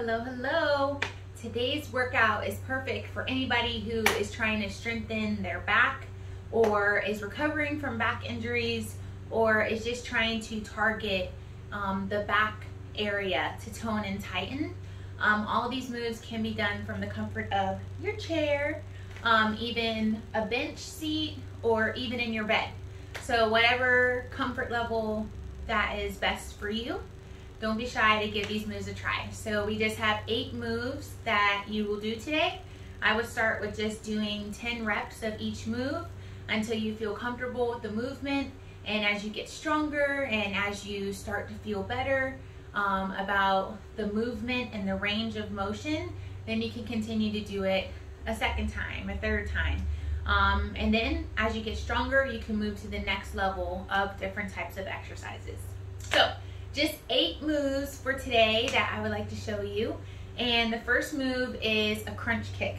Hello, hello. Today's workout is perfect for anybody who is trying to strengthen their back or is recovering from back injuries or is just trying to target um, the back area to tone and tighten. Um, all of these moves can be done from the comfort of your chair, um, even a bench seat, or even in your bed. So whatever comfort level that is best for you, don't be shy to give these moves a try. So we just have eight moves that you will do today. I would start with just doing 10 reps of each move until you feel comfortable with the movement. And as you get stronger and as you start to feel better um, about the movement and the range of motion, then you can continue to do it a second time, a third time. Um, and then as you get stronger, you can move to the next level of different types of exercises. So just eight moves for today that I would like to show you. And the first move is a crunch kick.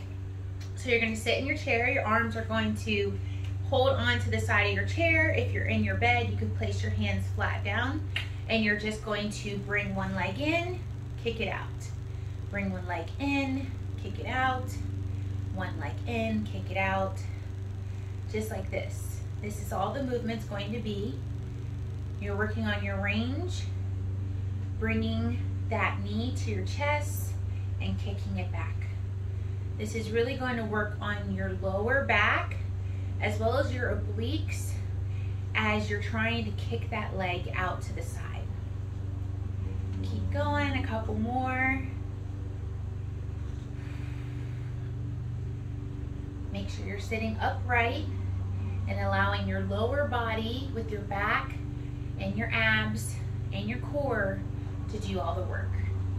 So you're gonna sit in your chair, your arms are going to hold on to the side of your chair. If you're in your bed, you can place your hands flat down and you're just going to bring one leg in, kick it out. Bring one leg in, kick it out. One leg in, kick it out. Just like this. This is all the movement's going to be. You're working on your range bringing that knee to your chest and kicking it back. This is really going to work on your lower back as well as your obliques as you're trying to kick that leg out to the side. Keep going, a couple more. Make sure you're sitting upright and allowing your lower body with your back and your abs and your core to do all the work.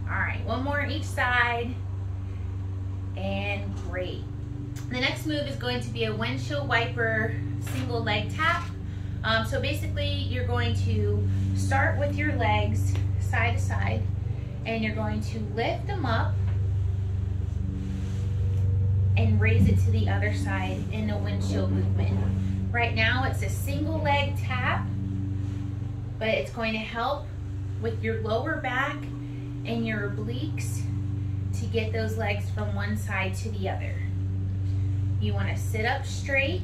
All right, one more each side. And great. The next move is going to be a windshield wiper single leg tap. Um, so basically you're going to start with your legs side to side and you're going to lift them up and raise it to the other side in a windshield movement. Right now it's a single leg tap, but it's going to help with your lower back and your obliques to get those legs from one side to the other. You want to sit up straight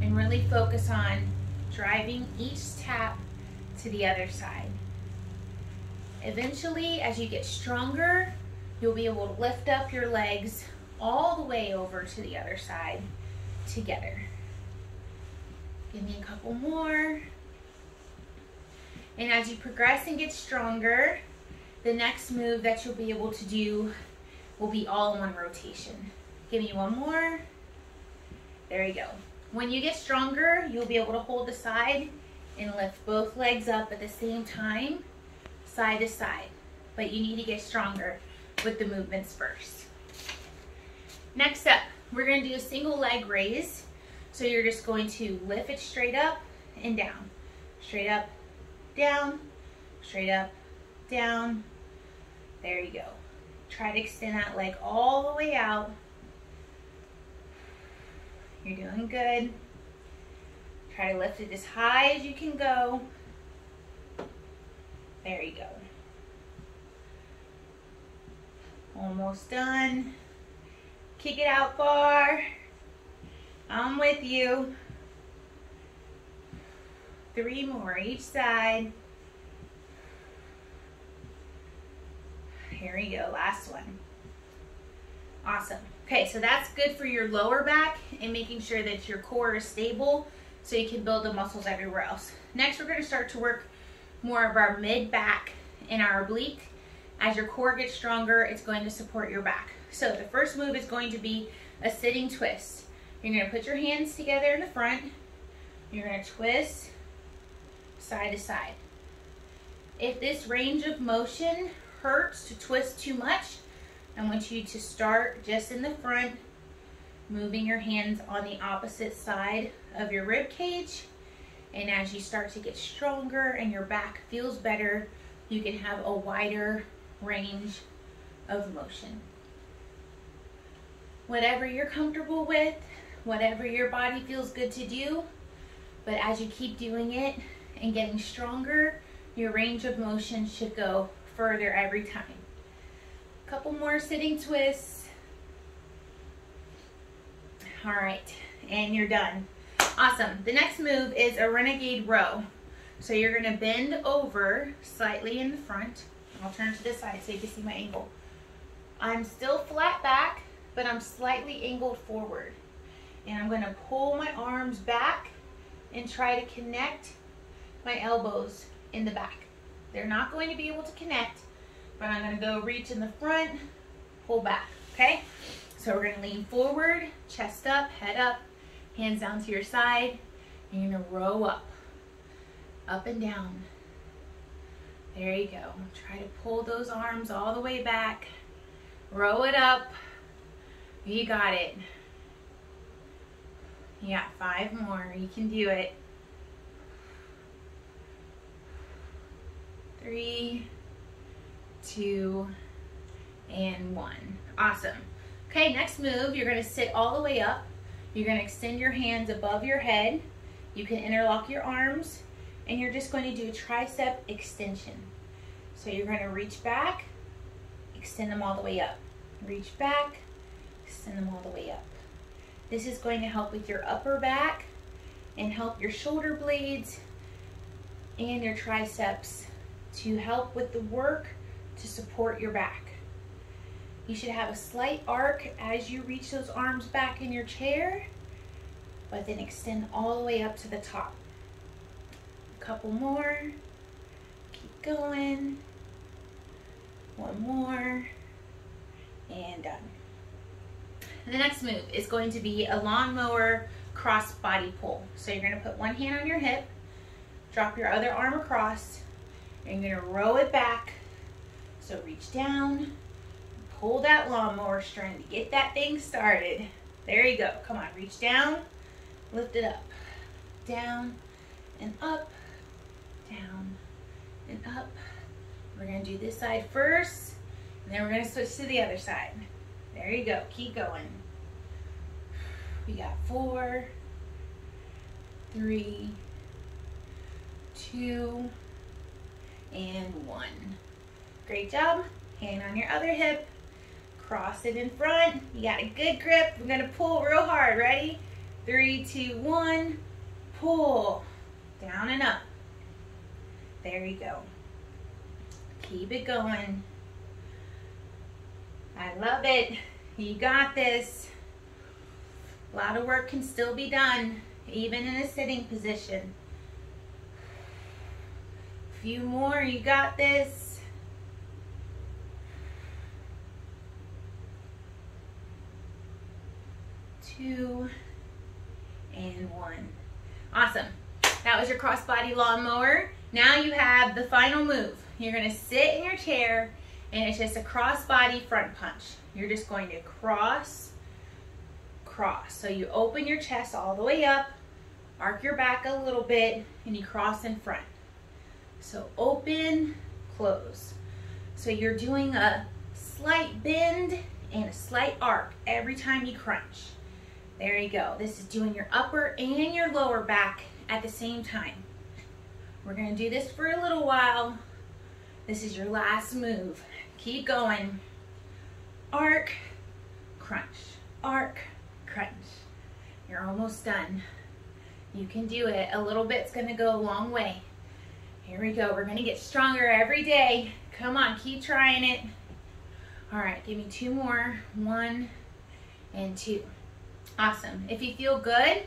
and really focus on driving each tap to the other side. Eventually, as you get stronger, you'll be able to lift up your legs all the way over to the other side together. Give me a couple more. And as you progress and get stronger, the next move that you'll be able to do will be all in one rotation. Give me one more. There you go. When you get stronger, you'll be able to hold the side and lift both legs up at the same time, side to side. But you need to get stronger with the movements first. Next up, we're gonna do a single leg raise. So you're just going to lift it straight up and down. Straight up down, straight up, down. There you go. Try to extend that leg all the way out. You're doing good. Try to lift it as high as you can go. There you go. Almost done. Kick it out far. I'm with you. Three more each side. Here we go, last one. Awesome. Okay, so that's good for your lower back and making sure that your core is stable so you can build the muscles everywhere else. Next, we're gonna start to work more of our mid back and our oblique. As your core gets stronger, it's going to support your back. So the first move is going to be a sitting twist. You're gonna put your hands together in the front. You're gonna twist side to side. If this range of motion hurts to twist too much, I want you to start just in the front, moving your hands on the opposite side of your rib cage. And as you start to get stronger and your back feels better, you can have a wider range of motion. Whatever you're comfortable with, whatever your body feels good to do, but as you keep doing it, and getting stronger, your range of motion should go further every time. A Couple more sitting twists. All right, and you're done. Awesome. The next move is a renegade row. So you're gonna bend over slightly in the front. I'll turn to this side so you can see my angle. I'm still flat back, but I'm slightly angled forward. And I'm gonna pull my arms back and try to connect my elbows in the back. They're not going to be able to connect, but I'm gonna go reach in the front, pull back, okay? So we're gonna lean forward, chest up, head up, hands down to your side, and you're gonna row up, up and down. There you go. Try to pull those arms all the way back. Row it up. You got it. Yeah, five more. You can do it. Three, two, and one. Awesome. Okay, next move, you're gonna sit all the way up. You're gonna extend your hands above your head. You can interlock your arms and you're just going to do tricep extension. So you're gonna reach back, extend them all the way up. Reach back, extend them all the way up. This is going to help with your upper back and help your shoulder blades and your triceps to help with the work to support your back. You should have a slight arc as you reach those arms back in your chair, but then extend all the way up to the top. A couple more. Keep going. One more. And done. The next move is going to be a lawnmower cross body pull. So you're gonna put one hand on your hip, drop your other arm across, and you're gonna row it back. So reach down, pull that lawnmower string to get that thing started. There you go. Come on, reach down, lift it up, down and up, down and up. We're gonna do this side first, and then we're gonna switch to the other side. There you go, keep going. We got four, three, two, and one. Great job. Hand on your other hip. Cross it in front. You got a good grip. We're gonna pull real hard. Ready? Three, two, one. Pull. Down and up. There you go. Keep it going. I love it. You got this. A lot of work can still be done, even in a sitting position. Few more, you got this. Two and one. Awesome. That was your crossbody lawnmower. Now you have the final move. You're gonna sit in your chair and it's just a crossbody front punch. You're just going to cross, cross. So you open your chest all the way up, arc your back a little bit, and you cross in front. So open, close. So you're doing a slight bend and a slight arc every time you crunch. There you go. This is doing your upper and your lower back at the same time. We're gonna do this for a little while. This is your last move. Keep going. Arc, crunch, arc, crunch. You're almost done. You can do it. A little bit's gonna go a long way. Here we go. We're gonna get stronger every day. Come on, keep trying it. All right, give me two more. One and two. Awesome. If you feel good,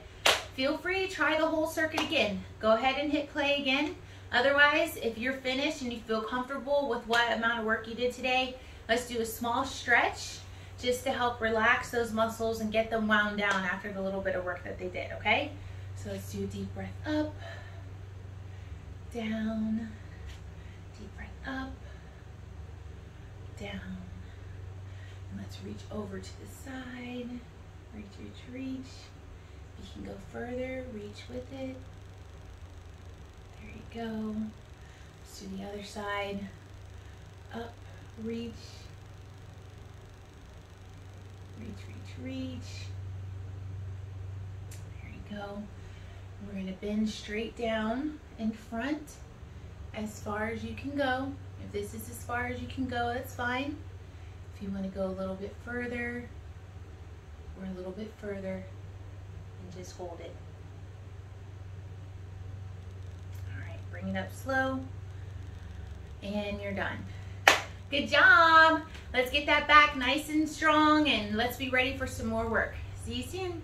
feel free to try the whole circuit again. Go ahead and hit play again. Otherwise, if you're finished and you feel comfortable with what amount of work you did today, let's do a small stretch just to help relax those muscles and get them wound down after the little bit of work that they did, okay? So let's do a deep breath up, down, deep breath up, down. And let's reach over to the side, reach, reach, reach. You can go further, reach with it There you go. Let's do the other side. Up, reach. Reach, reach, reach. There you go. We're going to bend straight down in front as far as you can go. If this is as far as you can go, that's fine. If you want to go a little bit further or a little bit further and just hold it. All right, bring it up slow and you're done. Good job. Let's get that back nice and strong and let's be ready for some more work. See you soon.